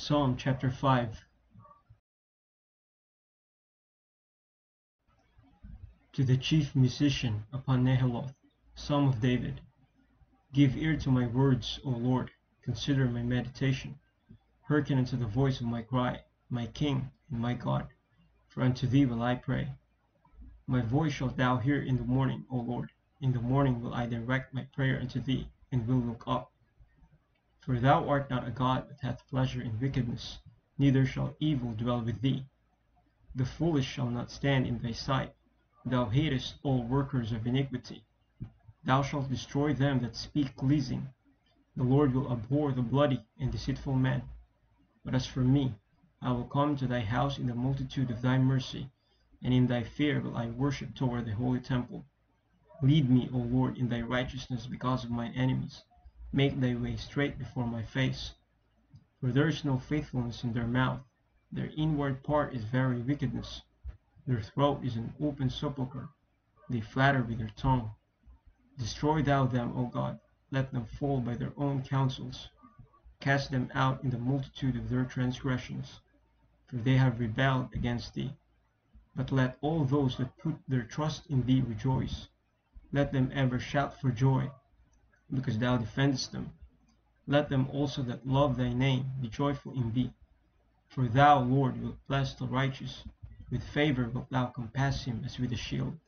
Psalm chapter 5 To the chief musician upon Nehiloth, Psalm of David. Give ear to my words, O Lord, consider my meditation. Hearken unto the voice of my cry, my King and my God, for unto thee will I pray. My voice shalt thou hear in the morning, O Lord. In the morning will I direct my prayer unto thee, and will look up. For thou art not a God that hath pleasure in wickedness, neither shall evil dwell with thee. The foolish shall not stand in thy sight. Thou hatest all workers of iniquity. Thou shalt destroy them that speak leasing. The Lord will abhor the bloody and deceitful man. But as for me, I will come to thy house in the multitude of thy mercy, and in thy fear will I worship toward the holy temple. Lead me, O Lord, in thy righteousness because of mine enemies. Make thy way straight before my face. For there is no faithfulness in their mouth, their inward part is very wickedness. Their throat is an open sepulchre, they flatter with their tongue. Destroy thou them, O God, let them fall by their own counsels. Cast them out in the multitude of their transgressions, for they have rebelled against thee. But let all those that put their trust in thee rejoice. Let them ever shout for joy because thou defendest them. Let them also that love thy name be joyful in thee. For thou, Lord, wilt bless the righteous, with favour wilt thou compass him as with a shield.